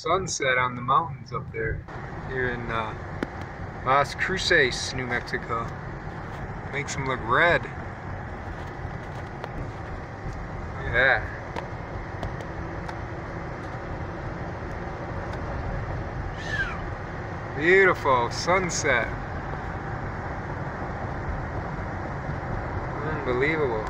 sunset on the mountains up there here in uh, Las Cruces, New Mexico. Makes them look red. Yeah. Beautiful sunset. Unbelievable.